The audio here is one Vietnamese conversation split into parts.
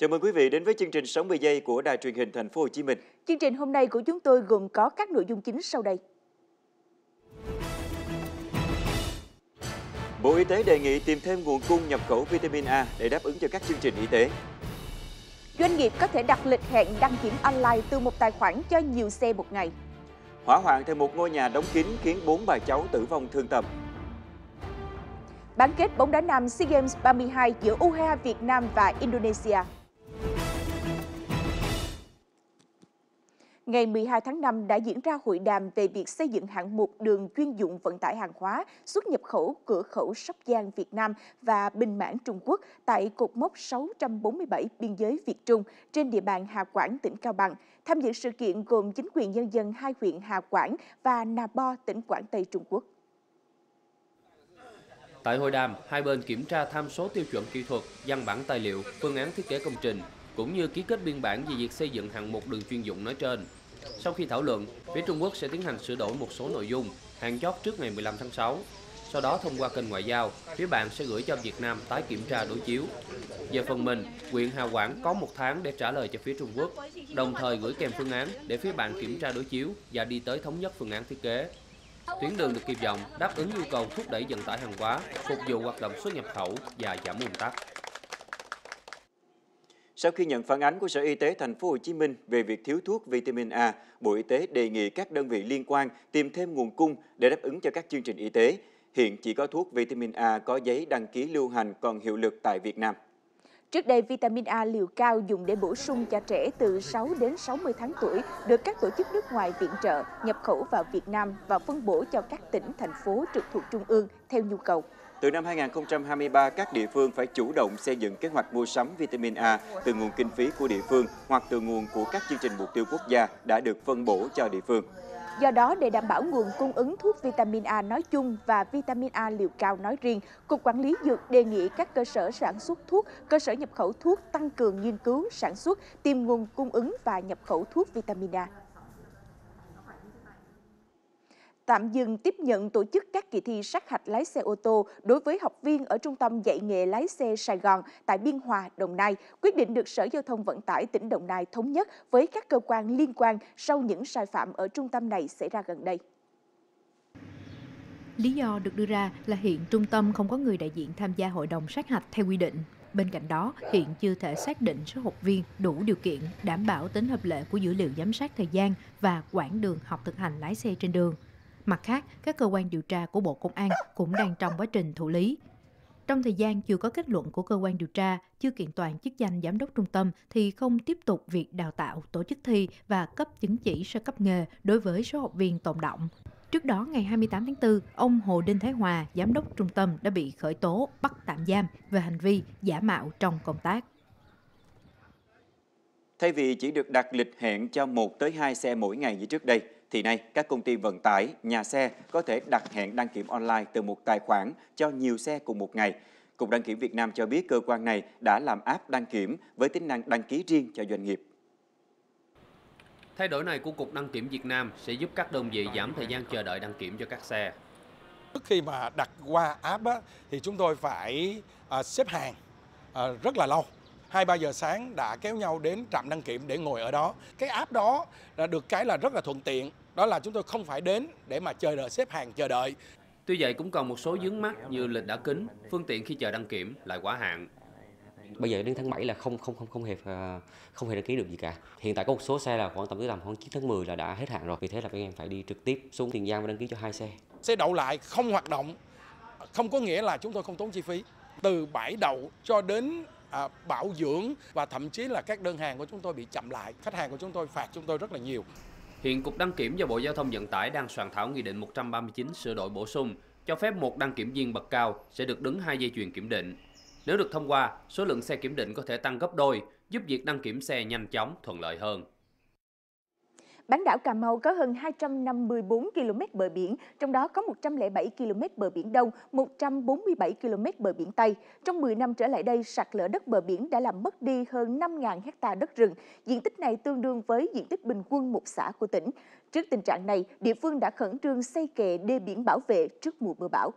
Chào mừng quý vị đến với chương trình 60 giây của Đài truyền hình Thành phố Hồ Chí Minh. Chương trình hôm nay của chúng tôi gồm có các nội dung chính sau đây. Bộ Y tế đề nghị tìm thêm nguồn cung nhập khẩu vitamin A để đáp ứng cho các chương trình y tế. Doanh nghiệp có thể đặt lịch hẹn đăng kiểm online từ một tài khoản cho nhiều xe một ngày. Hỏa hoạn tại một ngôi nhà đóng kín khiến 4 bà cháu tử vong thương tâm. Bán kết bóng đá nam SEA Games 32 giữa U22 Việt Nam và Indonesia. Ngày 12 tháng 5 đã diễn ra hội đàm về việc xây dựng hạng mục đường chuyên dụng vận tải hàng hóa xuất nhập khẩu cửa khẩu Sóc Giang Việt Nam và Bình Mãn Trung Quốc tại cột mốc 647 biên giới Việt Trung trên địa bàn Hà Quảng, tỉnh Cao Bằng. Tham dự sự kiện gồm chính quyền nhân dân hai huyện Hà Quảng và Nà Bo, tỉnh Quảng Tây Trung Quốc. Tại hội đàm, hai bên kiểm tra tham số tiêu chuẩn kỹ thuật, văn bản tài liệu, phương án thiết kế công trình, cũng như ký kết biên bản về việc xây dựng hạng mục đường chuyên dụng nói trên. Sau khi thảo luận, phía Trung Quốc sẽ tiến hành sửa đổi một số nội dung, hàng chót trước ngày 15 tháng 6. Sau đó thông qua kênh ngoại giao, phía bạn sẽ gửi cho Việt Nam tái kiểm tra đối chiếu. Về phần mình, huyện Hà Quảng có một tháng để trả lời cho phía Trung Quốc, đồng thời gửi kèm phương án để phía bạn kiểm tra đối chiếu và đi tới thống nhất phương án thiết kế. Tuyến đường được kỳ vọng đáp ứng nhu cầu thúc đẩy vận tải hàng hóa, phục vụ hoạt động xuất nhập khẩu và giảm ùn tắc. Sau khi nhận phản ánh của Sở Y tế Thành phố Hồ Chí Minh về việc thiếu thuốc vitamin A, Bộ Y tế đề nghị các đơn vị liên quan tìm thêm nguồn cung để đáp ứng cho các chương trình y tế. Hiện chỉ có thuốc vitamin A có giấy đăng ký lưu hành còn hiệu lực tại Việt Nam. Trước đây, vitamin A liều cao dùng để bổ sung cho trẻ từ 6 đến 60 tháng tuổi được các tổ chức nước ngoài viện trợ, nhập khẩu vào Việt Nam và phân bổ cho các tỉnh, thành phố trực thuộc Trung ương theo nhu cầu. Từ năm 2023, các địa phương phải chủ động xây dựng kế hoạch mua sắm vitamin A từ nguồn kinh phí của địa phương hoặc từ nguồn của các chương trình mục tiêu quốc gia đã được phân bổ cho địa phương. Do đó, để đảm bảo nguồn cung ứng thuốc vitamin A nói chung và vitamin A liều cao nói riêng, Cục Quản lý Dược đề nghị các cơ sở sản xuất thuốc, cơ sở nhập khẩu thuốc tăng cường nghiên cứu, sản xuất, tìm nguồn cung ứng và nhập khẩu thuốc vitamin A tạm dừng tiếp nhận tổ chức các kỳ thi sát hạch lái xe ô tô đối với học viên ở Trung tâm dạy nghề lái xe Sài Gòn tại Biên Hòa, Đồng Nai, quyết định được Sở Giao thông Vận tải tỉnh Đồng Nai thống nhất với các cơ quan liên quan sau những sai phạm ở trung tâm này xảy ra gần đây. Lý do được đưa ra là hiện trung tâm không có người đại diện tham gia hội đồng sát hạch theo quy định. Bên cạnh đó, hiện chưa thể xác định số học viên đủ điều kiện đảm bảo tính hợp lệ của dữ liệu giám sát thời gian và quãng đường học thực hành lái xe trên đường. Mặt khác, các cơ quan điều tra của Bộ Công an cũng đang trong quá trình thụ lý. Trong thời gian chưa có kết luận của cơ quan điều tra, chưa kiện toàn chức danh giám đốc trung tâm thì không tiếp tục việc đào tạo, tổ chức thi và cấp chứng chỉ sơ cấp nghề đối với số học viên tồn động. Trước đó, ngày 28 tháng 4, ông Hồ Đinh Thái Hòa, giám đốc trung tâm đã bị khởi tố, bắt tạm giam về hành vi giả mạo trong công tác. Thay vì chỉ được đặt lịch hẹn cho 1 tới 2 xe mỗi ngày như trước đây, thì nay các công ty vận tải, nhà xe có thể đặt hẹn đăng kiểm online từ một tài khoản cho nhiều xe cùng một ngày. Cục Đăng kiểm Việt Nam cho biết cơ quan này đã làm app đăng kiểm với tính năng đăng ký riêng cho doanh nghiệp. Thay đổi này của Cục Đăng kiểm Việt Nam sẽ giúp các đơn vị giảm thời gian chờ đợi đăng kiểm cho các xe. Trước khi mà đặt qua app á, thì chúng tôi phải à, xếp hàng à, rất là lâu. 2-3 giờ sáng đã kéo nhau đến trạm đăng kiểm để ngồi ở đó. Cái app đó là được cái là rất là thuận tiện, đó là chúng tôi không phải đến để mà chờ đợi xếp hàng chờ đợi. Tuy vậy cũng còn một số vướng mắt như lịch đã kín, phương tiện khi chờ đăng kiểm lại quá hạn. Bây giờ đến tháng 7 là không không không không hề à, không hề đăng ký được gì cả. Hiện tại có một số xe là khoảng tầm tới tầm khoảng 9 tháng 10 là đã hết hạn rồi. Vì thế là các em phải đi trực tiếp xuống Tiền Giang và đăng ký cho hai xe. Xe đậu lại không hoạt động không có nghĩa là chúng tôi không tốn chi phí. Từ bãi đậu cho đến à, bảo dưỡng và thậm chí là các đơn hàng của chúng tôi bị chậm lại. Khách hàng của chúng tôi phạt chúng tôi rất là nhiều. Hiện Cục Đăng kiểm và Bộ Giao thông Vận tải đang soạn thảo Nghị định 139 sửa đổi bổ sung, cho phép một đăng kiểm viên bậc cao sẽ được đứng hai dây chuyền kiểm định. Nếu được thông qua, số lượng xe kiểm định có thể tăng gấp đôi, giúp việc đăng kiểm xe nhanh chóng, thuận lợi hơn. Bán đảo Cà Mau có hơn 254 km bờ biển, trong đó có 107 km bờ biển Đông, 147 km bờ biển Tây. Trong 10 năm trở lại đây, sạt lở đất bờ biển đã làm mất đi hơn 5.000 hecta đất rừng. Diện tích này tương đương với diện tích bình quân một xã của tỉnh. Trước tình trạng này, địa phương đã khẩn trương xây kè đê biển bảo vệ trước mùa mưa bão.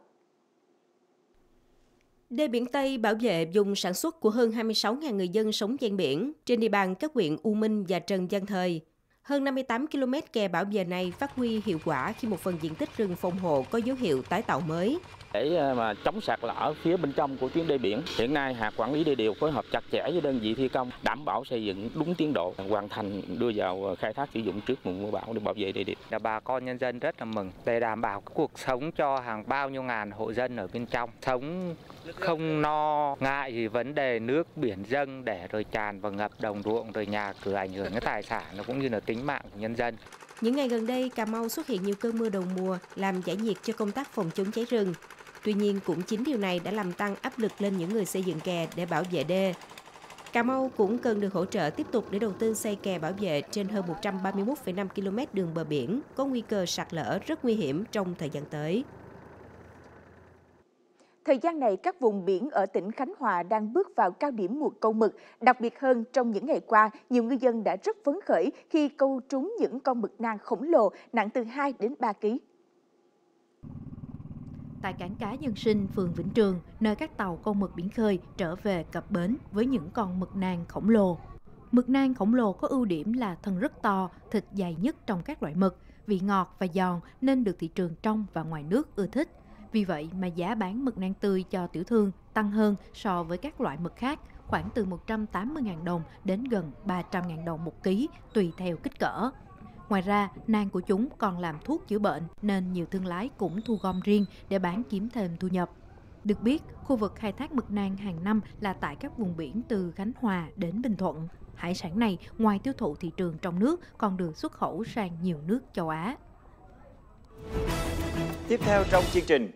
Đê biển Tây bảo vệ dùng sản xuất của hơn 26.000 người dân sống ven biển trên địa bàn các huyện U Minh và Trần Văn Thời. Hơn 58 km kè bảo vệ này phát huy hiệu quả khi một phần diện tích rừng phòng hộ có dấu hiệu tái tạo mới. Để à, mà chống sạt lở phía bên trong của tuyến đê biển, hiện nay hạt quản lý đê điều phối hợp chặt chẽ với đơn vị thi công, đảm bảo xây dựng đúng tiến độ, hoàn thành đưa vào khai thác sử dụng trước mùa mưa bão để bảo vệ đê điều. Là bà con nhân dân rất là mừng để đảm bảo cuộc sống cho hàng bao nhiêu ngàn hộ dân ở bên trong, sống không no ngại gì vấn đề nước biển dâng để rồi tràn và ngập đồng ruộng rồi nhà cửa ảnh hưởng cái tài sản cũng như là tính mạng của nhân dân. Những ngày gần đây, Cà Mau xuất hiện nhiều cơn mưa đầu mùa làm giải nhiệt cho công tác phòng chống cháy rừng. Tuy nhiên, cũng chính điều này đã làm tăng áp lực lên những người xây dựng kè để bảo vệ đê. Cà Mau cũng cần được hỗ trợ tiếp tục để đầu tư xây kè bảo vệ trên hơn 131,5 km đường bờ biển có nguy cơ sạt lở rất nguy hiểm trong thời gian tới. Thời gian này, các vùng biển ở tỉnh Khánh Hòa đang bước vào cao điểm mùa câu mực. Đặc biệt hơn, trong những ngày qua, nhiều ngư dân đã rất phấn khởi khi câu trúng những con mực nang khổng lồ nặng từ 2 đến 3 kg. Tại cảng cá Nhân Sinh, phường Vĩnh Trường, nơi các tàu câu mực biển khơi trở về cập bến với những con mực nang khổng lồ. Mực nang khổng lồ có ưu điểm là thân rất to, thịt dài nhất trong các loại mực, vị ngọt và giòn nên được thị trường trong và ngoài nước ưa thích. Vì vậy mà giá bán mực nang tươi cho tiểu thương tăng hơn so với các loại mực khác, khoảng từ 180.000 đồng đến gần 300.000 đồng một ký, tùy theo kích cỡ. Ngoài ra, nang của chúng còn làm thuốc chữa bệnh nên nhiều thương lái cũng thu gom riêng để bán kiếm thêm thu nhập. Được biết, khu vực khai thác mực nang hàng năm là tại các vùng biển từ Khánh Hòa đến Bình Thuận. Hải sản này ngoài tiêu thụ thị trường trong nước còn được xuất khẩu sang nhiều nước châu Á. Tiếp theo trong chương trình,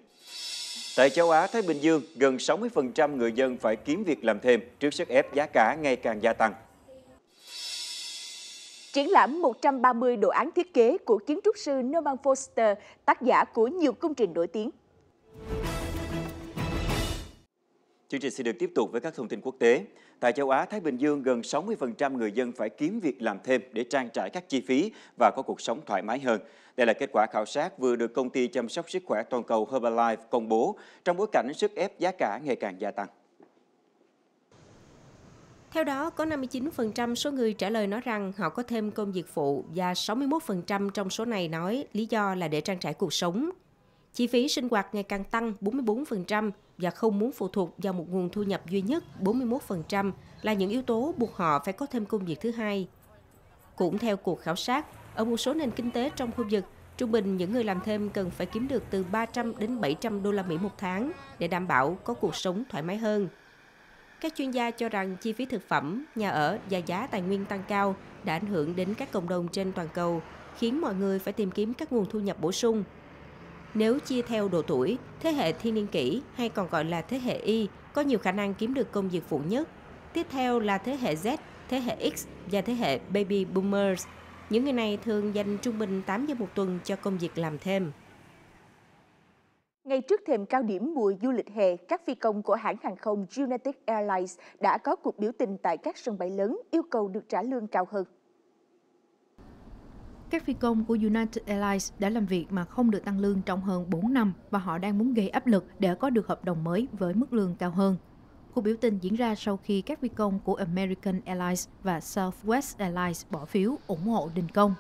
Tại châu Á Thái Bình Dương, gần 60% người dân phải kiếm việc làm thêm trước sức ép giá cả ngày càng gia tăng. Triển lãm 130 đồ án thiết kế của kiến trúc sư Norman Foster, tác giả của nhiều công trình nổi tiếng. Chương trình sẽ được tiếp tục với các thông tin quốc tế. Tại châu Á, Thái Bình Dương, gần 60% người dân phải kiếm việc làm thêm để trang trải các chi phí và có cuộc sống thoải mái hơn. Đây là kết quả khảo sát vừa được công ty chăm sóc sức khỏe toàn cầu Herbalife công bố trong bối cảnh sức ép giá cả ngày càng gia tăng. Theo đó, có 59% số người trả lời nói rằng họ có thêm công việc phụ và 61% trong số này nói lý do là để trang trải cuộc sống. Chi phí sinh hoạt ngày càng tăng 44% và không muốn phụ thuộc vào một nguồn thu nhập duy nhất 41% là những yếu tố buộc họ phải có thêm công việc thứ hai. Cũng theo cuộc khảo sát, ở một số nền kinh tế trong khu vực, trung bình những người làm thêm cần phải kiếm được từ 300 đến 700 đô la Mỹ một tháng để đảm bảo có cuộc sống thoải mái hơn. Các chuyên gia cho rằng chi phí thực phẩm, nhà ở và giá tài nguyên tăng cao đã ảnh hưởng đến các cộng đồng trên toàn cầu, khiến mọi người phải tìm kiếm các nguồn thu nhập bổ sung. Nếu chia theo độ tuổi, thế hệ thiên niên kỷ hay còn gọi là thế hệ Y có nhiều khả năng kiếm được công việc phụ nhất. Tiếp theo là thế hệ Z, thế hệ X và thế hệ Baby Boomers. Những người này thường dành trung bình 8 giờ một tuần cho công việc làm thêm. Ngay trước thềm cao điểm mùa du lịch hè, các phi công của hãng hàng không United Airlines đã có cuộc biểu tình tại các sân bay lớn yêu cầu được trả lương cao hơn. Các phi công của United Airlines đã làm việc mà không được tăng lương trong hơn 4 năm và họ đang muốn gây áp lực để có được hợp đồng mới với mức lương cao hơn. Cuộc biểu tình diễn ra sau khi các phi công của American Airlines và Southwest Airlines bỏ phiếu ủng hộ đình công.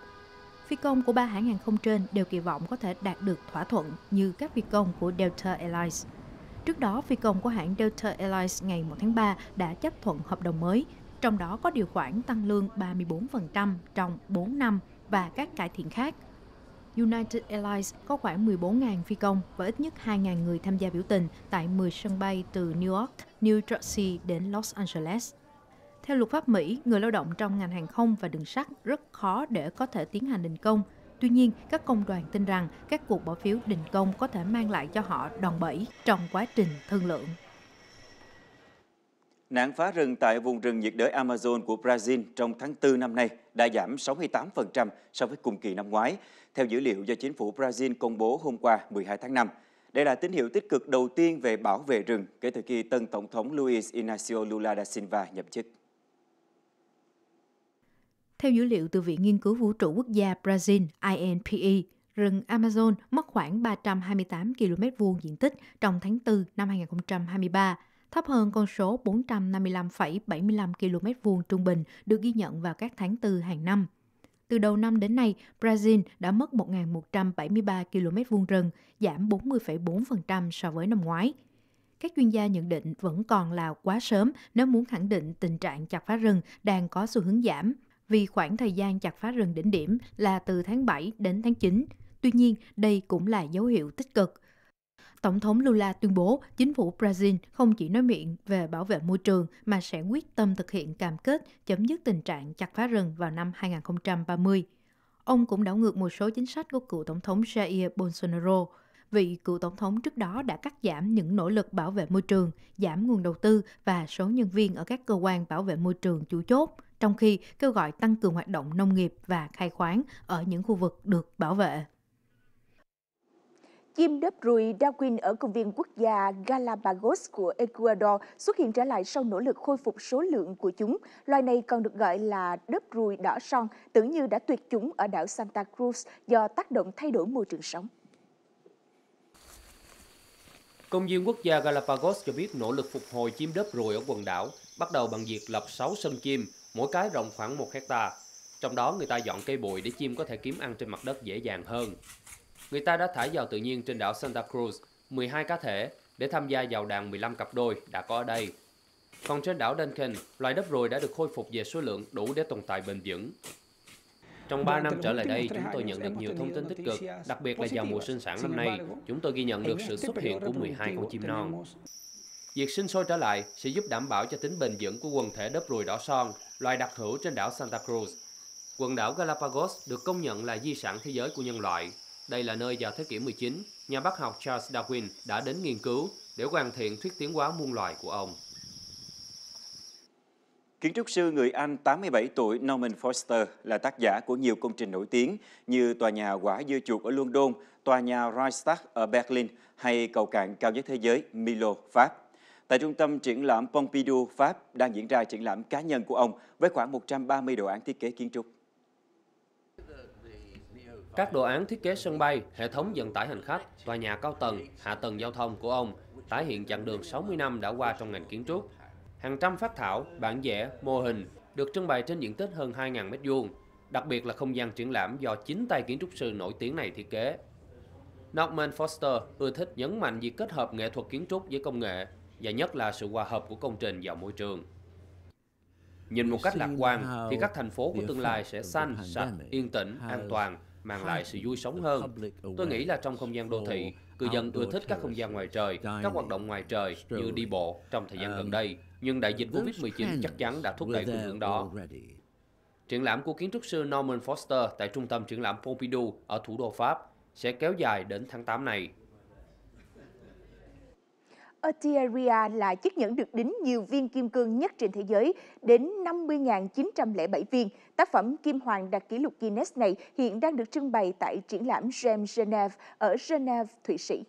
Phi công của ba hãng hàng không trên đều kỳ vọng có thể đạt được thỏa thuận như các phi công của Delta Airlines. Trước đó, phi công của hãng Delta Airlines ngày 1 tháng 3 đã chấp thuận hợp đồng mới, trong đó có điều khoản tăng lương 34% trong 4 năm và các cải thiện khác. United Airlines có khoảng 14.000 phi công và ít nhất 2.000 người tham gia biểu tình tại 10 sân bay từ New York, New Jersey đến Los Angeles. Theo luật pháp Mỹ, người lao động trong ngành hàng không và đường sắt rất khó để có thể tiến hành đình công. Tuy nhiên, các công đoàn tin rằng các cuộc bỏ phiếu đình công có thể mang lại cho họ đòn bẩy trong quá trình thương lượng. Nạn phá rừng tại vùng rừng nhiệt đới Amazon của Brazil trong tháng 4 năm nay đã giảm 68% so với cùng kỳ năm ngoái, theo dữ liệu do chính phủ Brazil công bố hôm qua 12 tháng 5. Đây là tín hiệu tích cực đầu tiên về bảo vệ rừng kể từ khi tân Tổng thống Luiz Inácio Lula da Silva nhậm chức. Theo dữ liệu từ Viện Nghiên cứu Vũ trụ Quốc gia Brazil INPE, Rừng Amazon mất khoảng 328 km vuông diện tích trong tháng 4 năm 2023, thấp hơn con số 455,75 km vuông trung bình được ghi nhận vào các tháng 4 hàng năm. Từ đầu năm đến nay, Brazil đã mất 1.173 km vuông rừng, giảm 40,4% so với năm ngoái. Các chuyên gia nhận định vẫn còn là quá sớm nếu muốn khẳng định tình trạng chặt phá rừng đang có xu hướng giảm, vì khoảng thời gian chặt phá rừng đỉnh điểm là từ tháng 7 đến tháng 9. Tuy nhiên, đây cũng là dấu hiệu tích cực. Tổng thống Lula tuyên bố chính phủ Brazil không chỉ nói miệng về bảo vệ môi trường mà sẽ quyết tâm thực hiện cam kết chấm dứt tình trạng chặt phá rừng vào năm 2030. Ông cũng đảo ngược một số chính sách của cựu tổng thống Jair Bolsonaro. Vị cựu tổng thống trước đó đã cắt giảm những nỗ lực bảo vệ môi trường, giảm nguồn đầu tư và số nhân viên ở các cơ quan bảo vệ môi trường chủ chốt, trong khi kêu gọi tăng cường hoạt động nông nghiệp và khai khoáng ở những khu vực được bảo vệ. Chim đớp ruồi Darwin ở công viên quốc gia Galapagos của Ecuador xuất hiện trở lại sau nỗ lực khôi phục số lượng của chúng. Loài này còn được gọi là đớp ruồi đỏ son, tưởng như đã tuyệt chủng ở đảo Santa Cruz do tác động thay đổi môi trường sống. Công viên quốc gia Galapagos cho biết nỗ lực phục hồi chim đớp ruồi ở quần đảo bắt đầu bằng việc lập 6 sân chim, mỗi cái rộng khoảng 1 hecta. Trong đó người ta dọn cây bụi để chim có thể kiếm ăn trên mặt đất dễ dàng hơn. Người ta đã thả vào tự nhiên trên đảo Santa Cruz 12 cá thể để tham gia vào đàn 15 cặp đôi đã có ở đây. Còn trên đảo Duncan, loài đất ruồi đã được khôi phục về số lượng đủ để tồn tại bền vững. Trong 3 năm trở lại đây, chúng tôi nhận được nhiều thông tin tích cực, đặc biệt là vào mùa sinh sản năm nay, chúng tôi ghi nhận được sự xuất hiện của 12 con chim non. Việc sinh sôi trở lại sẽ giúp đảm bảo cho tính bền vững của quần thể đớp ruồi đỏ son, loài đặc hữu trên đảo Santa Cruz. Quần đảo Galapagos được công nhận là di sản thế giới của nhân loại. Đây là nơi vào thế kỷ 19, nhà bác học Charles Darwin đã đến nghiên cứu để hoàn thiện thuyết tiến hóa muôn loài của ông. Kiến trúc sư người Anh 87 tuổi Norman Foster là tác giả của nhiều công trình nổi tiếng như tòa nhà quả dưa chuột ở London, tòa nhà Reichstag ở Berlin hay cầu cạn cao nhất thế giới Milo, Pháp. Tại trung tâm triển lãm Pompidou, Pháp đang diễn ra triển lãm cá nhân của ông với khoảng 130 đồ án thiết kế kiến trúc. Các đồ án thiết kế sân bay, hệ thống vận tải hành khách, tòa nhà cao tầng, hạ tầng giao thông của ông tái hiện chặng đường 60 năm đã qua trong ngành kiến trúc. Hàng trăm phát thảo, bản vẽ, mô hình được trưng bày trên diện tích hơn 2.000 m2, đặc biệt là không gian triển lãm do chính tay kiến trúc sư nổi tiếng này thiết kế. Norman Foster ưa thích nhấn mạnh việc kết hợp nghệ thuật kiến trúc với công nghệ và nhất là sự hòa hợp của công trình vào môi trường. Nhìn một cách lạc quan thì các thành phố của tương lai sẽ xanh, sạch, yên tĩnh, an toàn, mang lại sự vui sống hơn. Tôi nghĩ là trong không gian đô thị, cư dân ưa thích các không gian ngoài trời, các hoạt động ngoài trời như đi bộ trong thời gian gần đây, nhưng đại dịch Covid-19 chắc chắn đã thúc đẩy xu hướng đó. Triển lãm của kiến trúc sư Norman Foster tại trung tâm triển lãm Pompidou ở thủ đô Pháp sẽ kéo dài đến tháng 8 này. Artilleria là chiếc nhẫn được đính nhiều viên kim cương nhất trên thế giới, đến 50.907 viên. Tác phẩm Kim Hoàng đạt kỷ lục Guinness này hiện đang được trưng bày tại triển lãm Gem Genève ở Genève, Thụy Sĩ.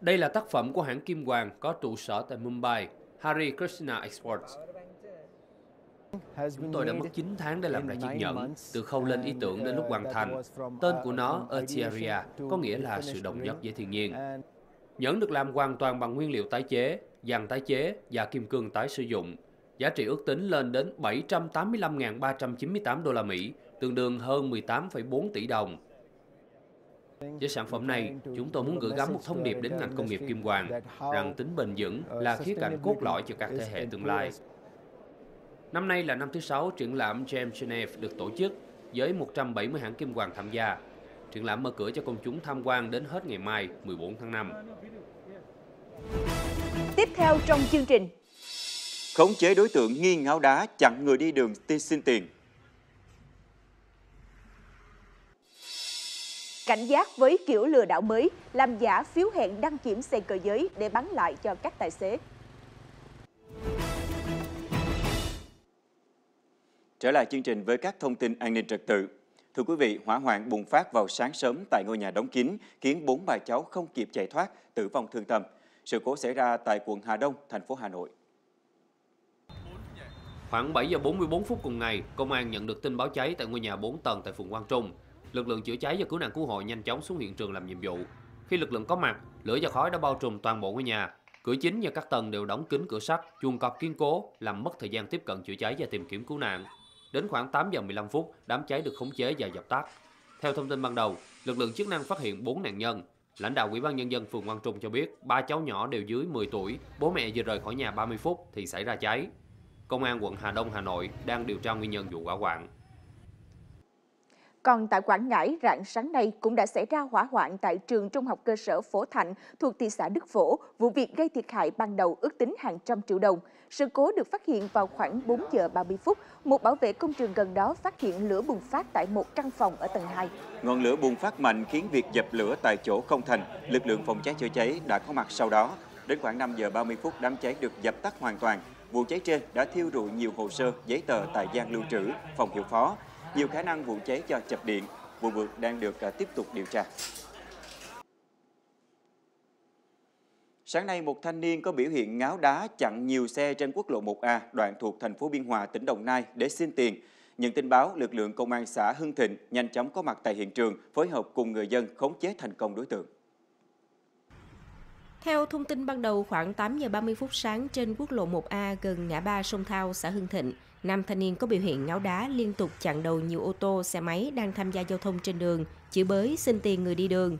Đây là tác phẩm của hãng Kim Hoàng có trụ sở tại Mumbai, Hari Krishna Exports. Chúng tôi đã mất 9 tháng để làm ra chiếc nhẫn, từ khâu lên ý tưởng đến lúc hoàn thành. Tên của nó, Artilleria, có nghĩa là sự đồng nhất với thiên nhiên. Nhẫn được làm hoàn toàn bằng nguyên liệu tái chế, vàng tái chế và kim cương tái sử dụng. Giá trị ước tính lên đến 785.398 đô la Mỹ, tương đương hơn 18,4 tỷ đồng. Với sản phẩm này, chúng tôi muốn gửi gắm một thông điệp đến ngành công nghiệp kim hoàng rằng tính bền vững là khía cạnh cốt lõi cho các thế hệ tương lai. Năm nay là năm thứ sáu triển lãm Gem Genève được tổ chức với 170 hãng kim hoàng tham gia. Triển lãm mở cửa cho công chúng tham quan đến hết ngày mai 14 tháng 5. Tiếp theo trong chương trình. Khống chế đối tượng nghi ngáo đá chặn người đi đường xin tiền. Cảnh giác với kiểu lừa đảo mới, làm giả phiếu hẹn đăng kiểm xe cơ giới để bán lại cho các tài xế. Trở lại chương trình với các thông tin an ninh trật tự. Thưa quý vị, hỏa hoạn bùng phát vào sáng sớm tại ngôi nhà đóng kín, khiến bốn bà cháu không kịp chạy thoát, tử vong thương tâm. Sự cố xảy ra tại quận Hà Đông, thành phố Hà Nội. Khoảng 7 giờ 44 phút cùng ngày, công an nhận được tin báo cháy tại ngôi nhà 4 tầng tại phường Quang Trung. lực lượng chữa cháy và cứu nạn cứu hộ nhanh chóng xuống hiện trường làm nhiệm vụ. Khi lực lượng có mặt, lửa và khói đã bao trùm toàn bộ ngôi nhà. Cửa chính và các tầng đều đóng kín cửa sắt, chuồng cọp kiên cố, làm mất thời gian tiếp cận chữa cháy và tìm kiếm cứu nạn. Đến khoảng 8 giờ 15 phút, đám cháy được khống chế và dập tắt. Theo thông tin ban đầu, lực lượng chức năng phát hiện 4 nạn nhân. Lãnh đạo Ủy ban nhân dân phường Quang Trung cho biết, ba cháu nhỏ đều dưới 10 tuổi, bố mẹ vừa rời khỏi nhà 30 phút thì xảy ra cháy. Công an quận Hà Đông, Hà Nội đang điều tra nguyên nhân vụ hỏa hoạn. Còn tại Quảng Ngãi, rạng sáng nay cũng đã xảy ra hỏa hoạn tại trường trung học cơ sở Phổ Thạnh thuộc thị xã Đức Phổ. Vụ việc gây thiệt hại ban đầu ước tính hàng trăm triệu đồng. Sự cố được phát hiện vào khoảng 4 giờ 30 phút. Một bảo vệ công trường gần đó phát hiện lửa bùng phát tại một căn phòng ở tầng 2. Ngọn lửa bùng phát mạnh khiến việc dập lửa tại chỗ không thành. Lực lượng phòng cháy chữa cháy đã có mặt sau đó. Đến khoảng 5 giờ 30 phút, đám cháy được dập tắt hoàn toàn. Vụ cháy trên đã thiêu rụi nhiều hồ sơ, giấy tờ tại gian lưu trữ, phòng hiệu phó, nhiều khả năng vụ cháy do chập điện. Vụ việc đang được à, tiếp tục điều tra. Sáng nay, một thanh niên có biểu hiện ngáo đá chặn nhiều xe trên quốc lộ 1A, đoạn thuộc thành phố Biên Hòa, tỉnh Đồng Nai để xin tiền. Nhận tin báo, lực lượng công an xã Hưng Thịnh nhanh chóng có mặt tại hiện trường, phối hợp cùng người dân khống chế thành công đối tượng. Theo thông tin ban đầu, khoảng 8 giờ 30 phút sáng trên quốc lộ 1A gần ngã ba sông Thao, xã Hưng Thịnh, nam thanh niên có biểu hiện ngáo đá liên tục chặn đầu nhiều ô tô, xe máy đang tham gia giao thông trên đường, chửi bới xin tiền người đi đường.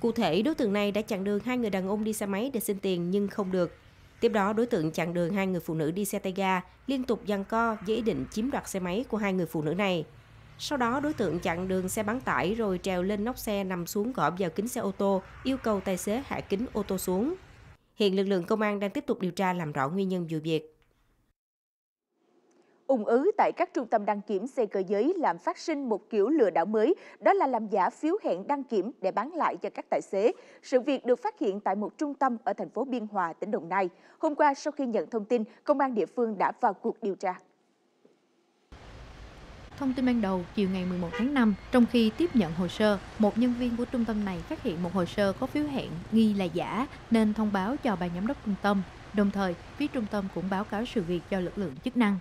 Cụ thể, đối tượng này đã chặn đường hai người đàn ông đi xe máy để xin tiền nhưng không được. Tiếp đó, đối tượng chặn đường hai người phụ nữ đi xe tay ga, liên tục giằng co với ý định chiếm đoạt xe máy của hai người phụ nữ này. Sau đó, đối tượng chặn đường xe bán tải rồi trèo lên nóc xe nằm xuống gõ vào kính xe ô tô, yêu cầu tài xế hạ kính ô tô xuống. Hiện lực lượng công an đang tiếp tục điều tra làm rõ nguyên nhân vụ việc ủng ứ tại các trung tâm đăng kiểm xe cơ giới làm phát sinh một kiểu lừa đảo mới, đó là làm giả phiếu hẹn đăng kiểm để bán lại cho các tài xế. Sự việc được phát hiện tại một trung tâm ở thành phố Biên Hòa, tỉnh Đồng Nai. Hôm qua, sau khi nhận thông tin, công an địa phương đã vào cuộc điều tra. Thông tin ban đầu, chiều ngày 11 tháng 5, trong khi tiếp nhận hồ sơ, một nhân viên của trung tâm này phát hiện một hồ sơ có phiếu hẹn nghi là giả nên thông báo cho ban giám đốc trung tâm. Đồng thời, phía trung tâm cũng báo cáo sự việc cho lực lượng chức năng.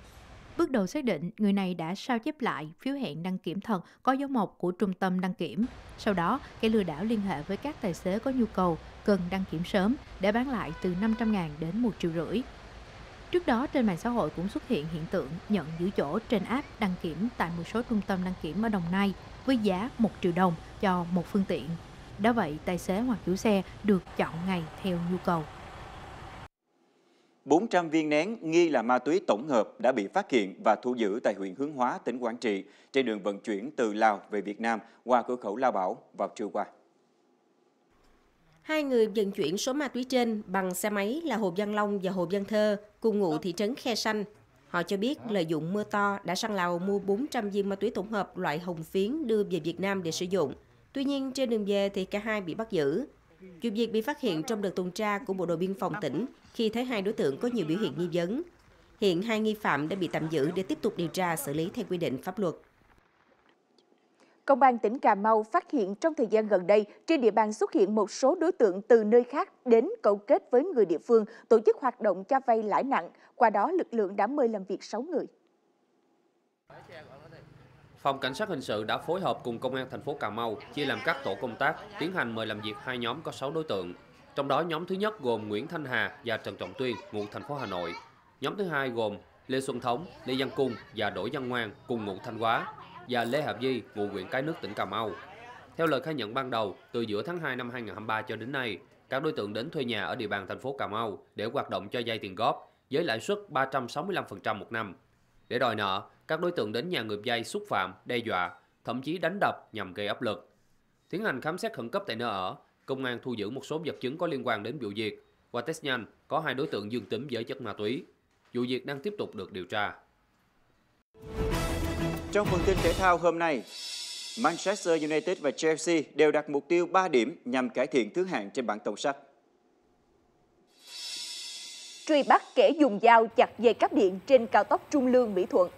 Bước đầu xác định người này đã sao chép lại phiếu hẹn đăng kiểm thật có dấu mộc của trung tâm đăng kiểm. Sau đó, kẻ lừa đảo liên hệ với các tài xế có nhu cầu cần đăng kiểm sớm để bán lại từ 500.000 đến 1 triệu rưỡi. Trước đó trên mạng xã hội cũng xuất hiện hiện tượng nhận giữ chỗ trên app đăng kiểm tại một số trung tâm đăng kiểm ở Đồng Nai với giá 1 triệu đồng cho một phương tiện. Đã vậy, tài xế hoặc chủ xe được chọn ngày theo nhu cầu. 400 viên nén nghi là ma túy tổng hợp đã bị phát hiện và thu giữ tại huyện Hướng Hóa, tỉnh Quảng Trị trên đường vận chuyển từ Lào về Việt Nam qua cửa khẩu Lao Bảo vào trưa qua. Hai người vận chuyển số ma túy trên bằng xe máy là Hồ Văn Long và Hồ Văn Thơ cùng ngụ thị trấn Khe Sanh. Họ cho biết lợi dụng mưa to đã sang Lào mua 400 viên ma túy tổng hợp loại hồng phiến đưa về Việt Nam để sử dụng. Tuy nhiên trên đường về thì cả hai bị bắt giữ. Vụ việc bị phát hiện trong đợt tuần tra của Bộ đội Biên phòng tỉnh khi thấy hai đối tượng có nhiều biểu hiện nghi vấn. Hiện hai nghi phạm đã bị tạm giữ để tiếp tục điều tra xử lý theo quy định pháp luật. Công an tỉnh Cà Mau phát hiện trong thời gian gần đây, trên địa bàn xuất hiện một số đối tượng từ nơi khác đến cấu kết với người địa phương tổ chức hoạt động cho vay lãi nặng. Qua đó, lực lượng đã mời làm việc 6 người. Phòng Cảnh sát Hình sự đã phối hợp cùng Công an thành phố Cà Mau chia làm các tổ công tác, tiến hành mời làm việc hai nhóm có 6 đối tượng. Trong đó nhóm thứ nhất gồm Nguyễn Thanh Hà và Trần Trọng Tuyên, ngụ thành phố Hà Nội. Nhóm thứ hai gồm Lê Xuân Thống, Lê Văn Cung và Đỗ Văn Ngoan cùng ngụ Thanh Hóa và Lê Hạp Di, ngụ huyện Cái Nước tỉnh Cà Mau. Theo lời khai nhận ban đầu, từ giữa tháng 2 năm 2023 cho đến nay, các đối tượng đến thuê nhà ở địa bàn thành phố Cà Mau để hoạt động cho vay tiền góp với lãi suất 365% một năm. Để đòi nợ, các đối tượng đến nhà người vay xúc phạm, đe dọa, thậm chí đánh đập nhằm gây áp lực. Tiến hành khám xét khẩn cấp tại nơi ở, công an thu giữ một số vật chứng có liên quan đến vụ việc. Qua test nhanh, có hai đối tượng dương tính với chất ma túy. Vụ việc đang tiếp tục được điều tra. Trong phần tin thể thao hôm nay, Manchester United và Chelsea đều đặt mục tiêu 3 điểm nhằm cải thiện thứ hạng trên bảng tổng sắp. Truy bắt kẻ dùng dao chặt dây cáp điện trên cao tốc Trung Lương Mỹ Thuận.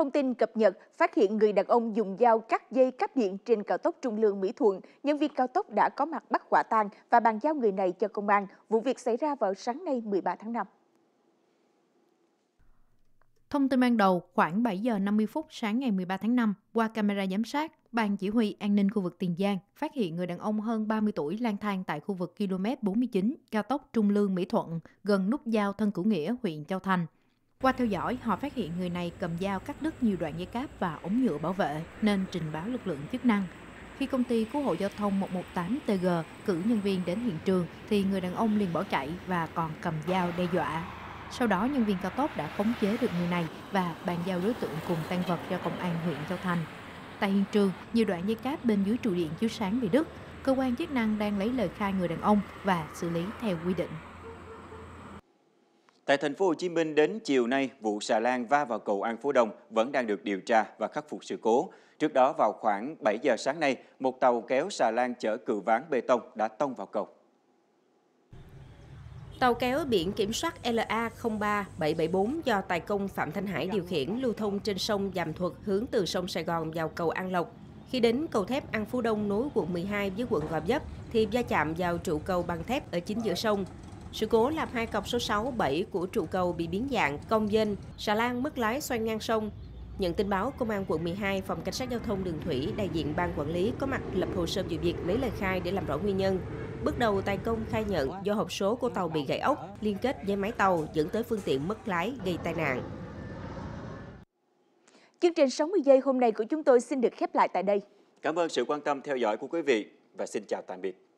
Thông tin cập nhật phát hiện người đàn ông dùng dao cắt dây cáp điện trên cao tốc Trung Lương Mỹ Thuận. Nhân viên cao tốc đã có mặt bắt quả tang và bàn giao người này cho công an. Vụ việc xảy ra vào sáng nay 13 tháng 5. Thông tin ban đầu, khoảng 7 giờ 50 phút sáng ngày 13 tháng 5, qua camera giám sát, Ban Chỉ huy An ninh khu vực Tiền Giang phát hiện người đàn ông hơn 30 tuổi lang thang tại khu vực km 49, cao tốc Trung Lương Mỹ Thuận, gần nút giao Thân Cửu Nghĩa, huyện Châu Thành. Qua theo dõi, họ phát hiện người này cầm dao cắt đứt nhiều đoạn dây cáp và ống nhựa bảo vệ, nên trình báo lực lượng chức năng. Khi công ty cứu hộ giao thông 118TG cử nhân viên đến hiện trường, thì người đàn ông liền bỏ chạy và còn cầm dao đe dọa. Sau đó, nhân viên cao tốc đã khống chế được người này và bàn giao đối tượng cùng tan vật cho công an huyện Châu Thành. Tại hiện trường, nhiều đoạn dây cáp bên dưới trụ điện chiếu sáng bị đứt. Cơ quan chức năng đang lấy lời khai người đàn ông và xử lý theo quy định. Tại thành phố Hồ Chí Minh đến chiều nay, vụ xà lan va vào cầu An Phú Đông vẫn đang được điều tra và khắc phục sự cố. Trước đó vào khoảng 7 giờ sáng nay, một tàu kéo xà lan chở cừu ván bê tông đã tông vào cầu. Tàu kéo biển kiểm soát LA03774 do tài công Phạm Thanh Hải điều khiển lưu thông trên sông Dàm Thuật hướng từ sông Sài Gòn vào cầu An Lộc. Khi đến cầu thép An Phú Đông nối quận 12 với quận Gò Vấp thì va chạm vào trụ cầu bằng thép ở chính giữa sông. Sự cố làm hai cọc số 6, 7 của trụ cầu bị biến dạng, cong dên, xà lan mất lái xoay ngang sông. Nhận tin báo, Công an quận 12, Phòng Cảnh sát Giao thông Đường Thủy, đại diện ban quản lý có mặt lập hồ sơ vụ việc lấy lời khai để làm rõ nguyên nhân. Bước đầu, tài công khai nhận do hộp số của tàu bị gãy ốc, liên kết với máy tàu dẫn tới phương tiện mất lái gây tai nạn. Chương trình 60 giây hôm nay của chúng tôi xin được khép lại tại đây. Cảm ơn sự quan tâm theo dõi của quý vị và xin chào tạm biệt.